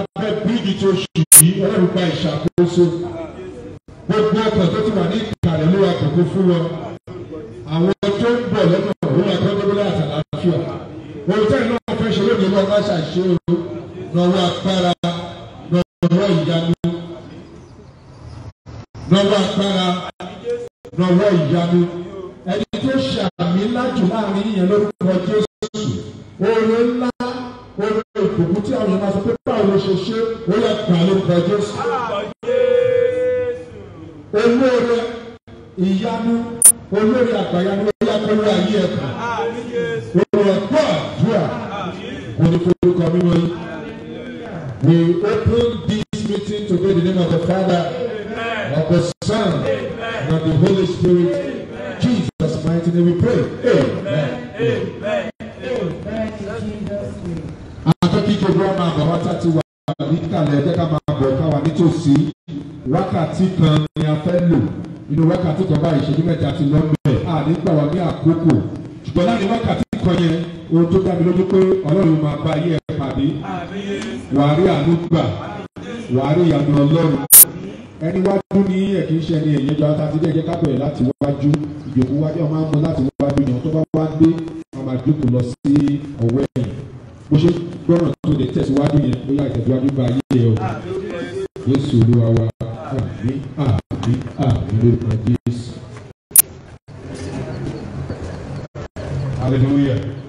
abẹ́ bíríìjì tó ṣì yí ọlọ́run ìṣàkóso gbogbo ọkọ̀ tó ti wà ní ìkàlẹ̀ ló wà kókó fún wọn àwọn tó ń bọ̀ lọ́nà òun àti ọdọ́gbọ́lá àtàlàáfíà òun tẹ́lẹ̀ náà fẹ́ ṣe lóde lọ́wọ́ máa lọ́wọ́ agbára lọ́wọ́ ìyanu lọ́wọ́ agbára lọ́wọ́ ìyanu ẹni tó ṣàmì lájò láàrin ìyẹn lórúkọ Jésù oore ńlá oore ìbùkún tí àwọn ọmọ sọ pé báwo ló ṣe ṣe ó yẹ olóore ìyanu olóore àgbàyanu ó yẹ kọ́ ayé ẹ̀kọ́ olóore pọ̀ àdúrà kò ní forúkọ mímọ́ yìí. We open nínú wákàtí kan báyìí ìṣẹ́jú mẹ́ta ti lọ bẹ́ẹ̀ àní gbà wá ní àkókò ṣùgbọ́n láàrin wákàtí kan yẹn ohun tó dá mi lójú pé ọlọ́run máa bá ayé ẹ pàdé wàá rí àánú gbà wàá rí ìyanu ọlọ́run ẹni wájú ní ẹ̀ kì í ṣe ẹni ẹ̀yẹ́ jọ àtàtì dé ẹ̀jẹ̀ kápẹ̀ láti wájú ìjòkó wájú ọmọ àmọ́ láti wájú ìyàn tó bá wá dé ọmọ àdúgbò lọ sí ọ̀wẹ́ ẹ̀yìn bó ṣe gbọ́ràn tó lè tẹ̀síwájú yẹn bóyá ìtẹ̀síwájú bá ayé ẹ o Jésù Olúwa wa àmín àmín. BA Hidup Majlis Haleluya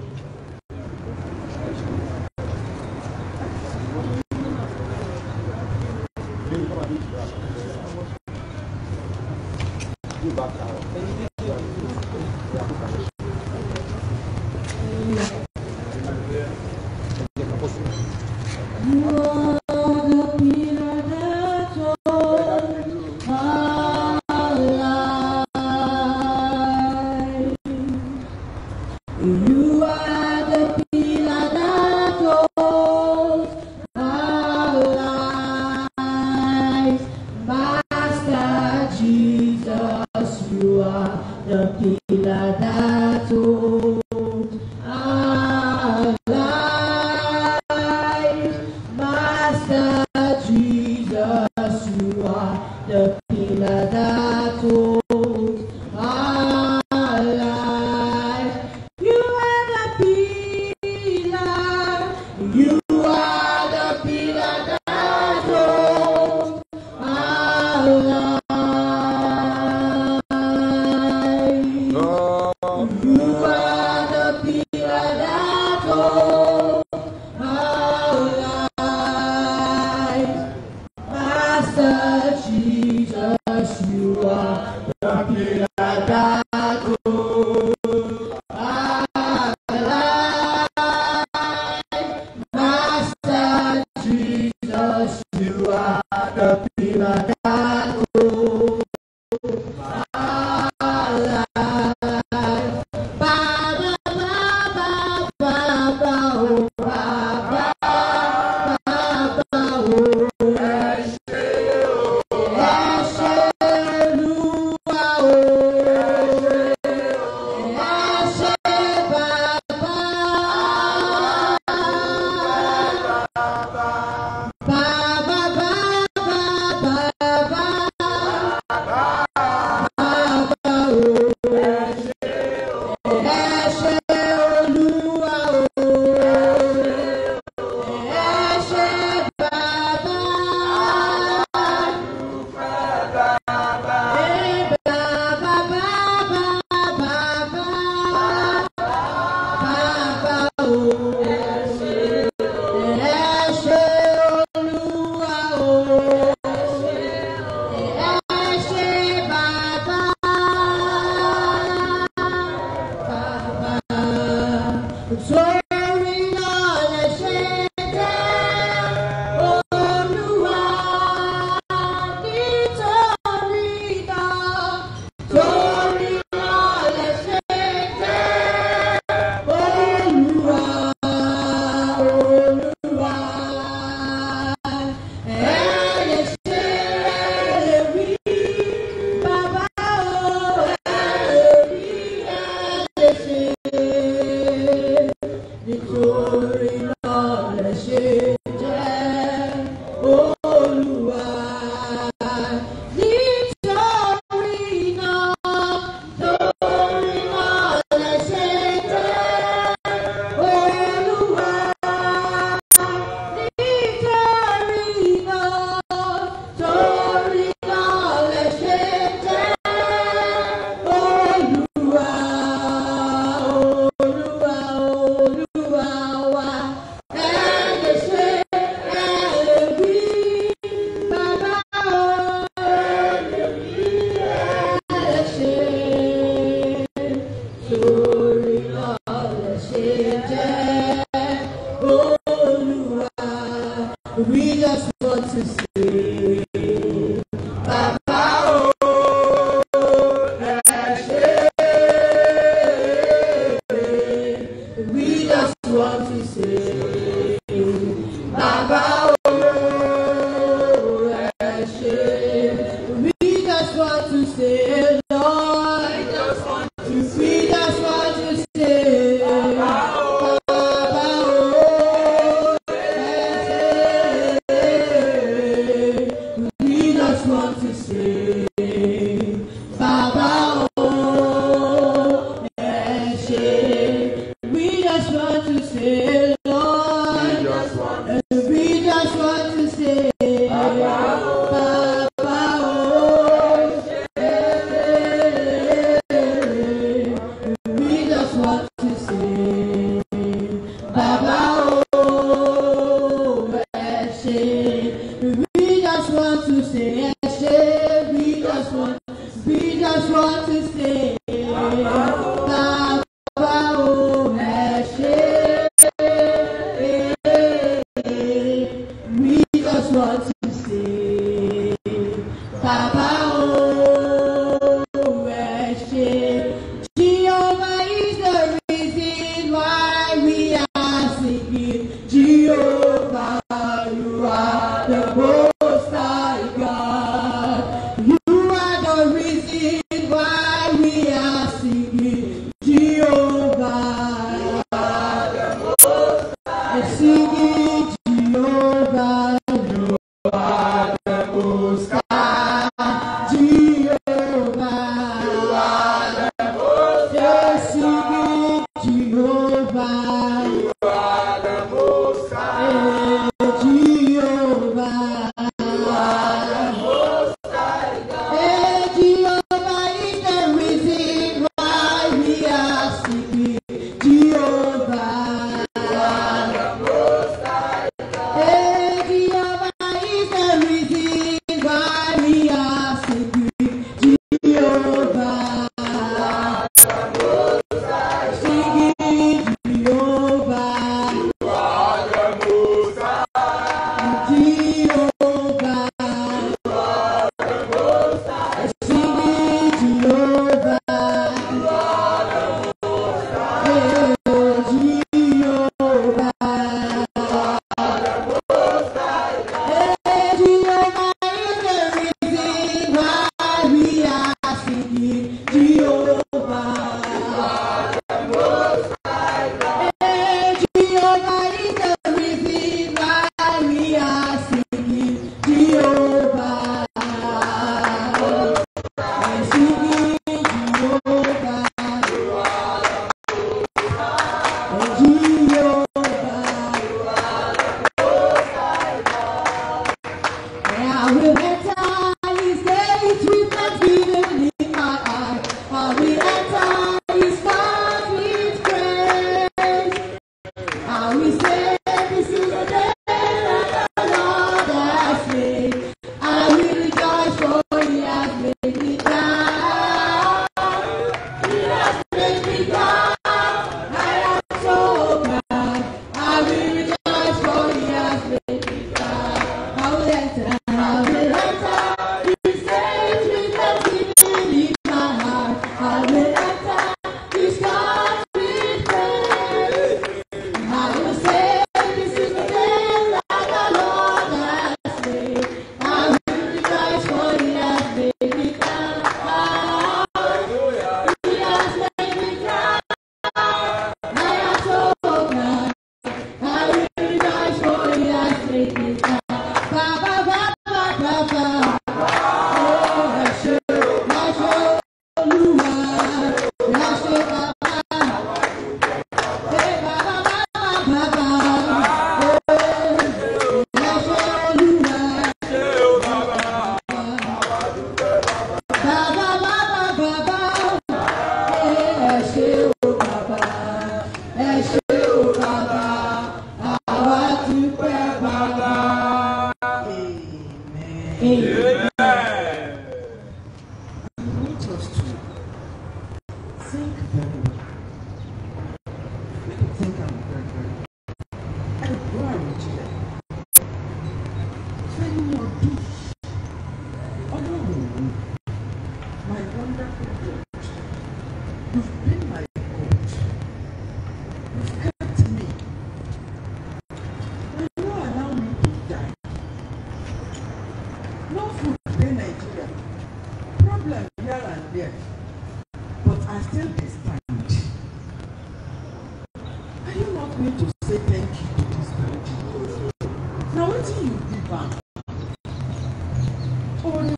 Oh.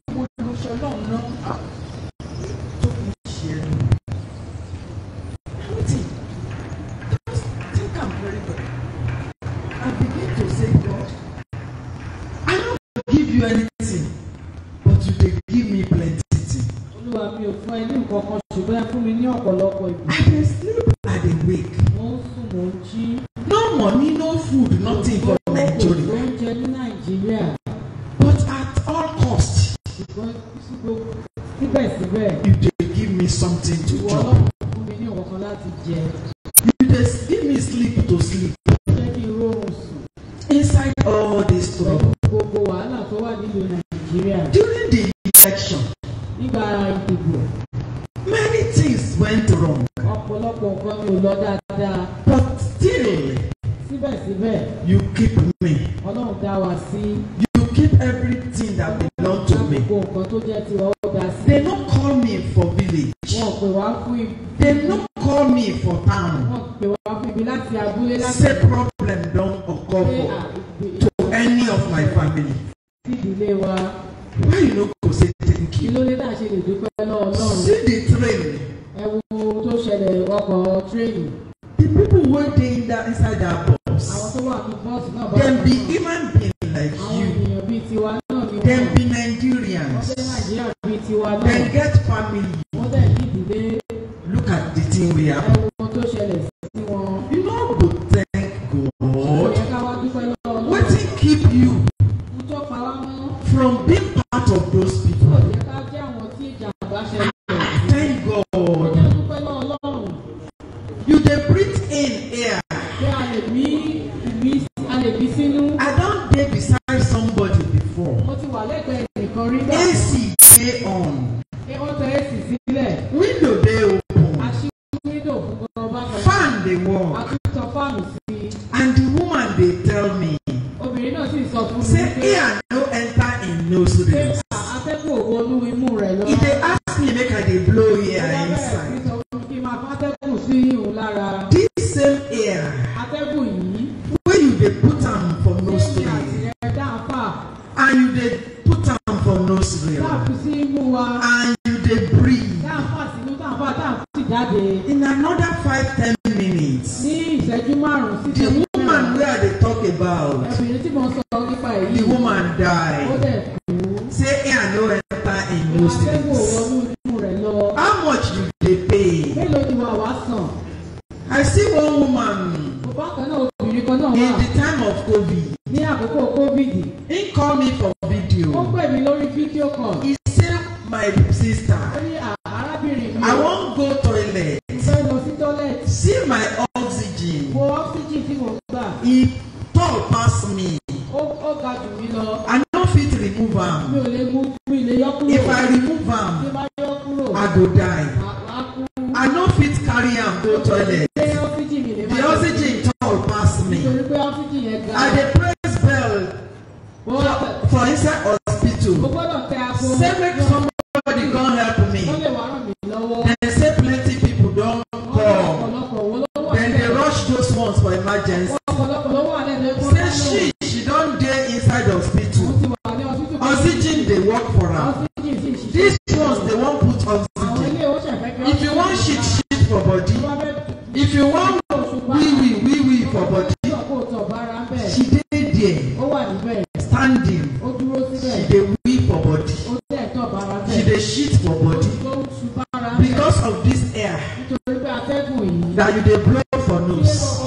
that you dey blow for nose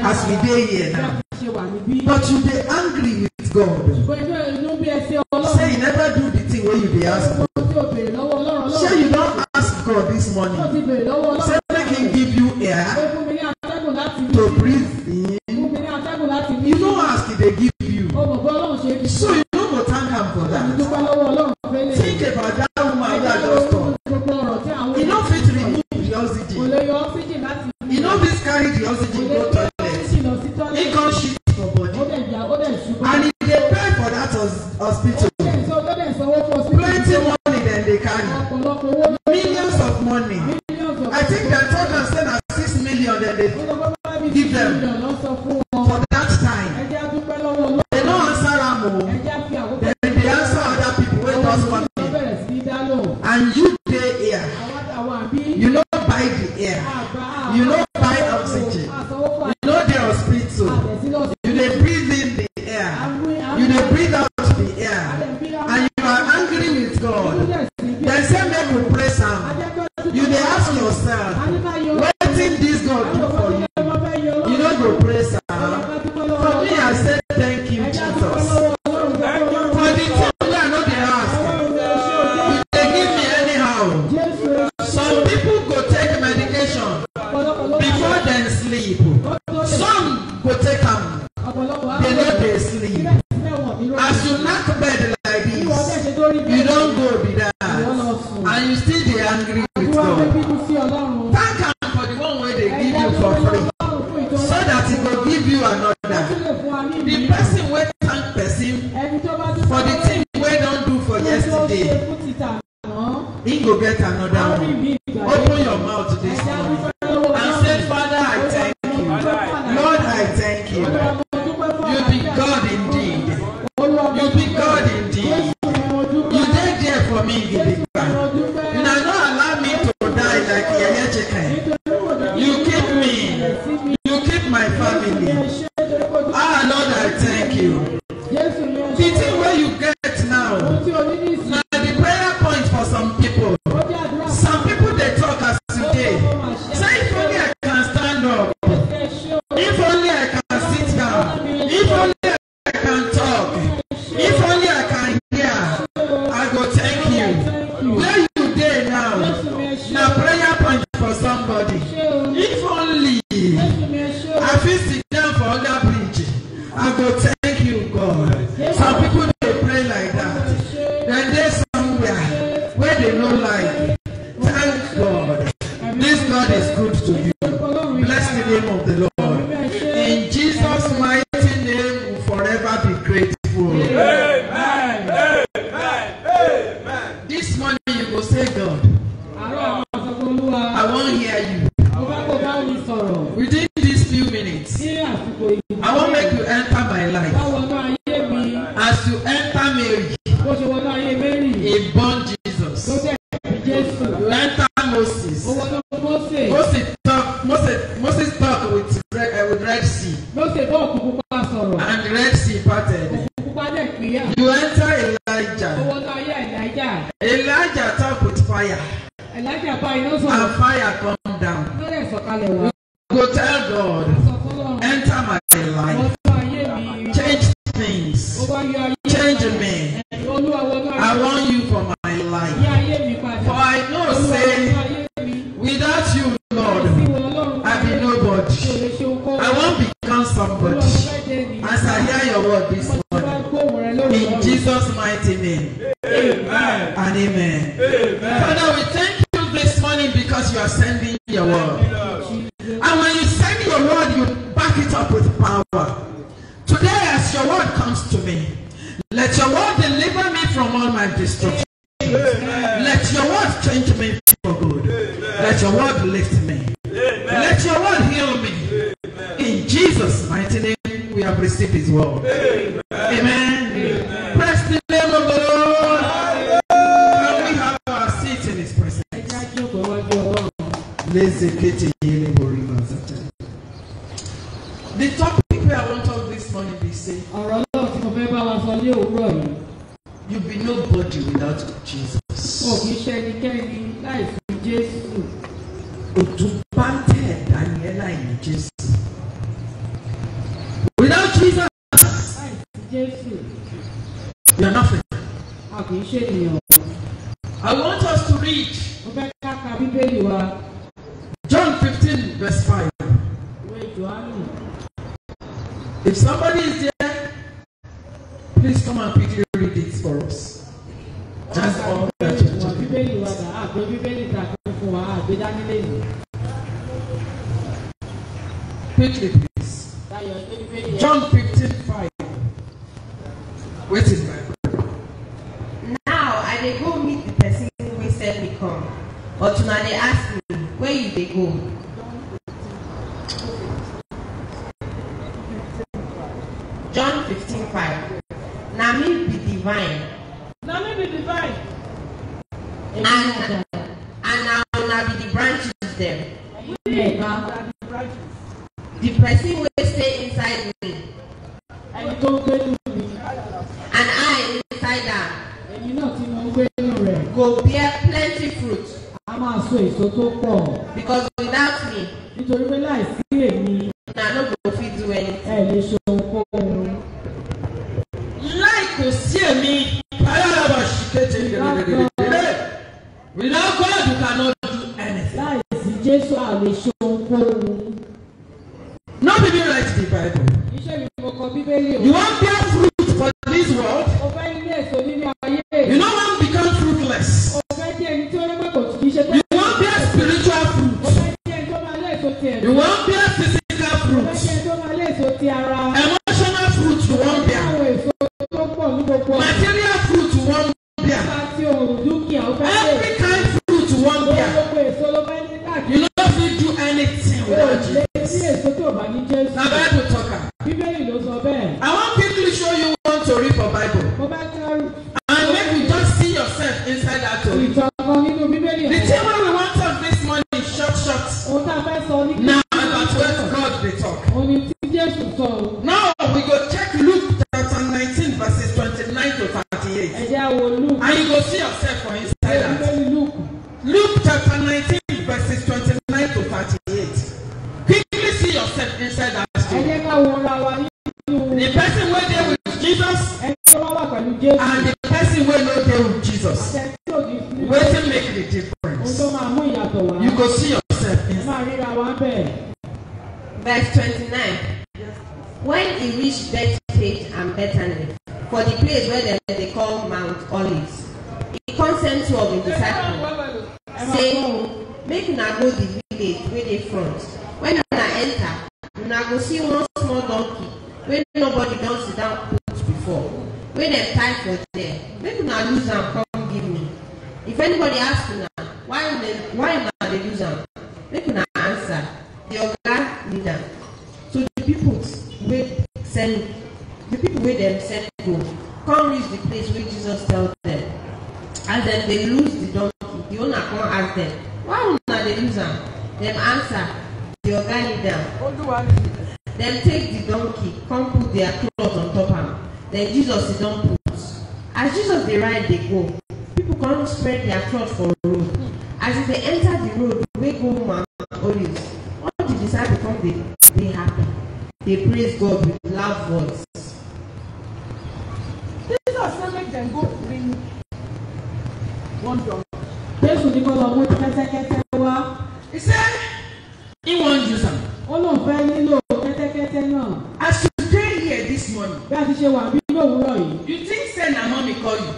as we dey here now but you dey angry with God say you never do the thing wey you dey ask for. Some go take am. sọ̀rọ̀. and fire come down. If somebody is there, please come and pick read it for us. That's all that you Quickly, the person wey stay inside me. ẹni tó ń gbénu mi. and I inside am. go bear plenty fruit. a máa so èso tó because without me. nítorí pé láìsí èmi. no go place where there's then Jesus is don put as Jesus dey ride dey go people come spread their cloth for road as e dey enter the road wey go Mount Olives all the disciples come dey dey happy dey praise God with loud voice. Jesus say make dem go bring one drum. Jésù ní kó lọ mú kẹ́tẹ́kẹ́tẹ́ wá. He said he wan use am. Ó lóun fẹ́ nílò kẹ́tẹ́kẹ́tẹ́ náà. As you stay here this morning. Bí a ti ṣe wà bí. You think say na mommy call you?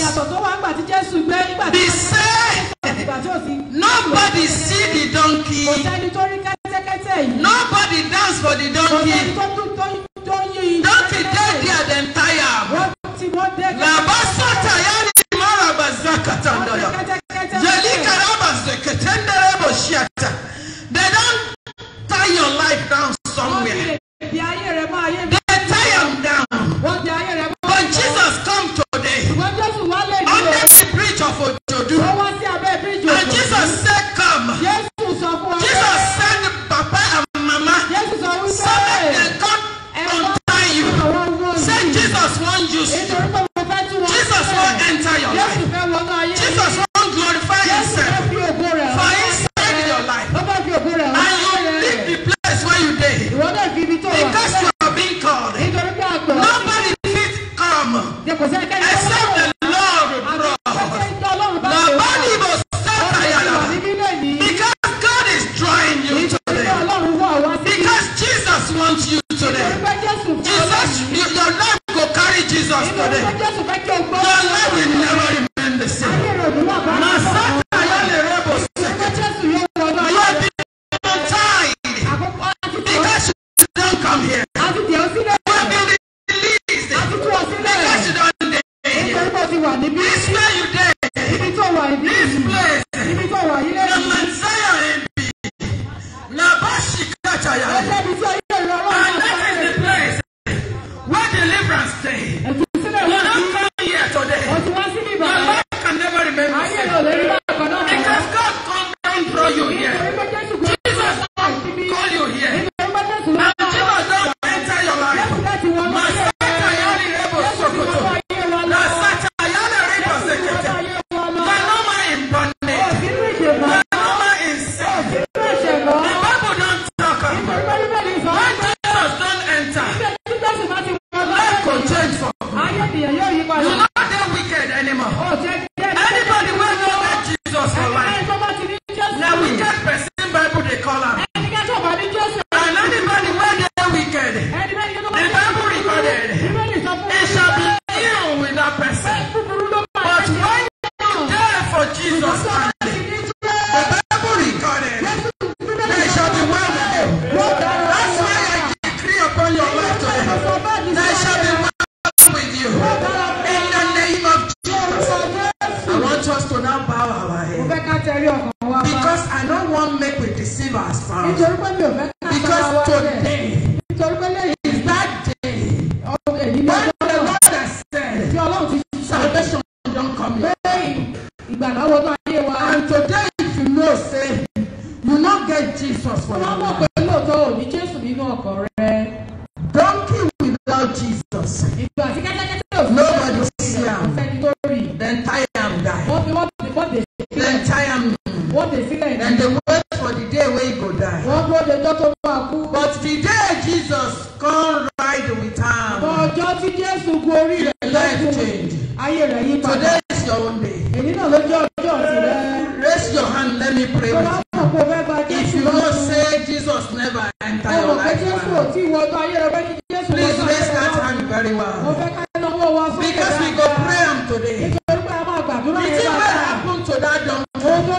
ìyàtọ̀ tó wá ńgbà tí Jésù gbé nígbà tí. nobody see the donkey.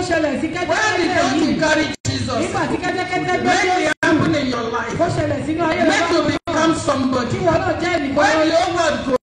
ṣẹlẹ̀ sí kẹ́tẹ́kẹ́tẹ́ yìí nígbà tí kẹ́tẹ́kẹ́tẹ́ gbé dé ó ṣẹlẹ̀ sínú ayé rẹ̀ báwo kí wọ́n náà jẹ́ lọ́wọ́.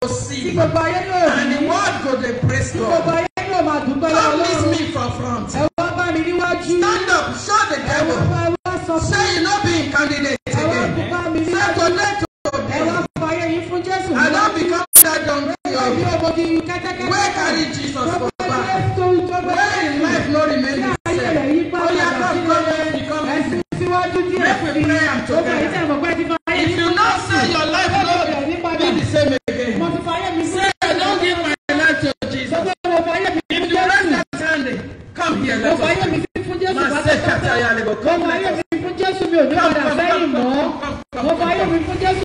ruim, porque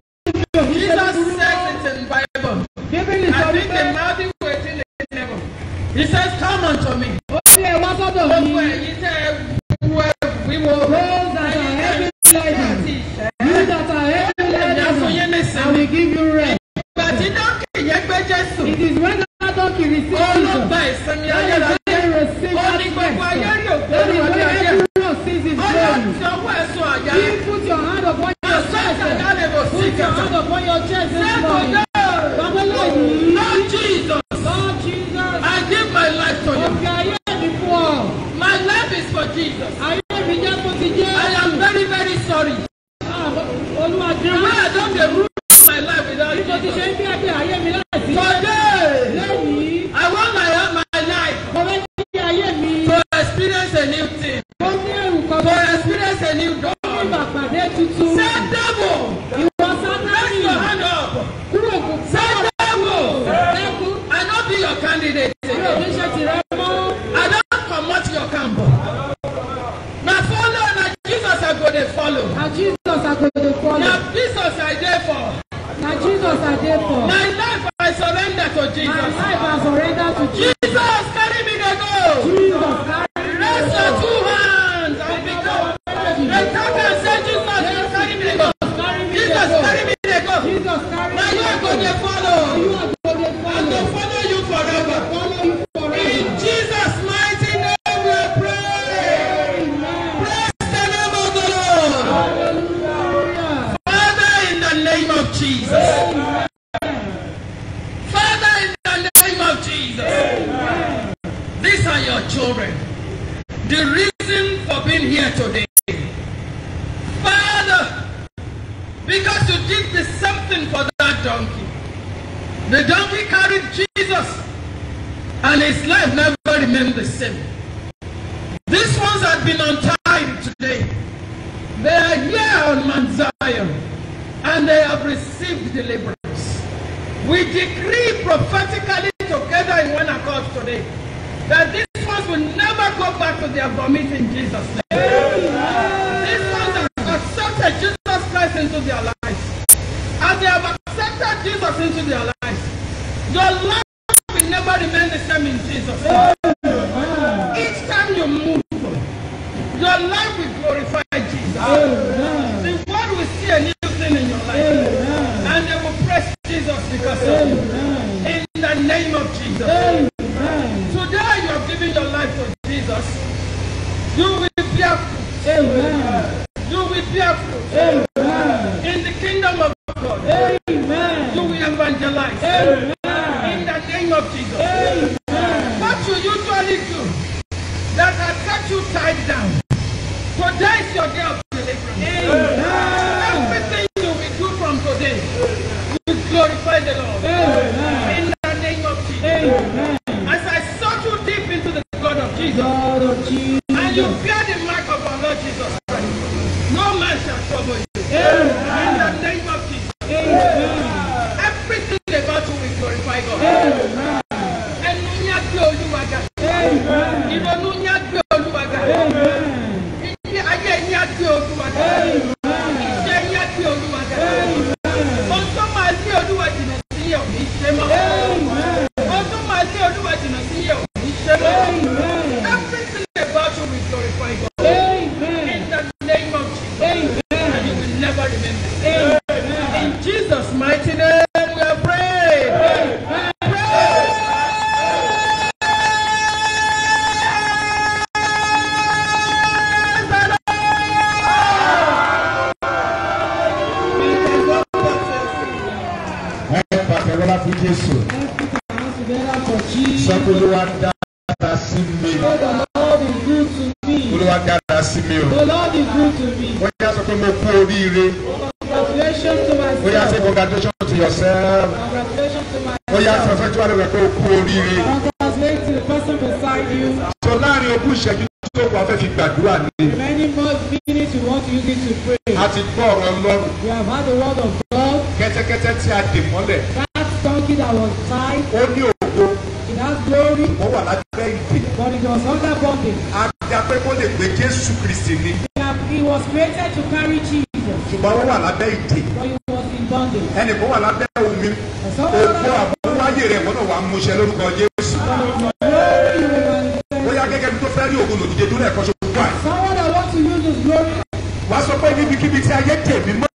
life. kẹ́tẹ́kẹ́tẹ́ tí a dè mọ́lẹ̀. that donkey that was tied. ó ní ògo. it has glory. ó wà lábẹ́ ìdè. but it was under bondage. a ja pé kó lè gbé Jésù Kristi ni. he was created to carry Jesus. ṣùgbọ́n ó wà lábẹ́ ìdè. but he was in bondage. ẹnì kan wà lábẹ́ omi. ògo àbúwáyé rẹ̀ wọ́n wà á mú lórúkọ Jésù. bóyá gẹ́gẹ́ bí tó fẹ́ rí ògo lòdìdè dúró ẹ̀kọ́ ṣoṣo wáyé. someone that wants to use his glory. wàá sọ pé níbikíbi tí ayé tèmi mọ́.